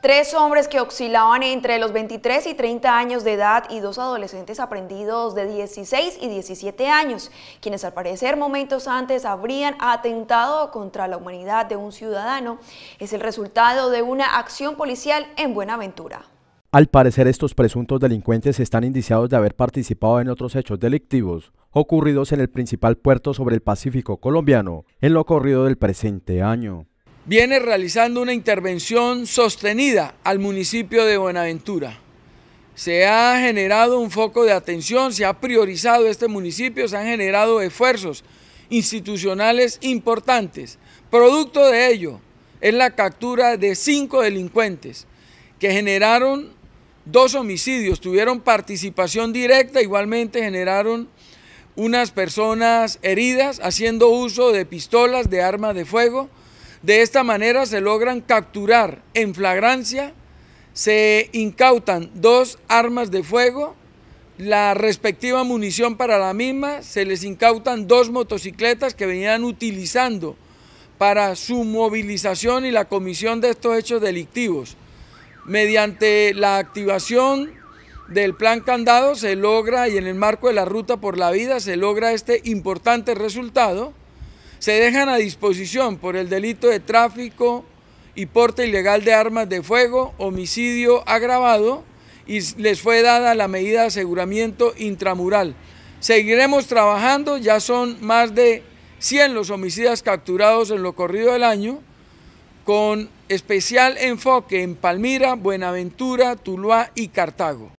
Tres hombres que oscilaban entre los 23 y 30 años de edad y dos adolescentes aprendidos de 16 y 17 años, quienes al parecer momentos antes habrían atentado contra la humanidad de un ciudadano, es el resultado de una acción policial en Buenaventura. Al parecer estos presuntos delincuentes están indiciados de haber participado en otros hechos delictivos ocurridos en el principal puerto sobre el Pacífico colombiano en lo corrido del presente año viene realizando una intervención sostenida al municipio de Buenaventura. Se ha generado un foco de atención, se ha priorizado este municipio, se han generado esfuerzos institucionales importantes. Producto de ello es la captura de cinco delincuentes que generaron dos homicidios, tuvieron participación directa, igualmente generaron unas personas heridas haciendo uso de pistolas, de armas de fuego, de esta manera se logran capturar en flagrancia, se incautan dos armas de fuego, la respectiva munición para la misma, se les incautan dos motocicletas que venían utilizando para su movilización y la comisión de estos hechos delictivos. Mediante la activación del plan candado se logra, y en el marco de la ruta por la vida, se logra este importante resultado se dejan a disposición por el delito de tráfico y porte ilegal de armas de fuego, homicidio agravado y les fue dada la medida de aseguramiento intramural. Seguiremos trabajando, ya son más de 100 los homicidas capturados en lo corrido del año, con especial enfoque en Palmira, Buenaventura, Tuluá y Cartago.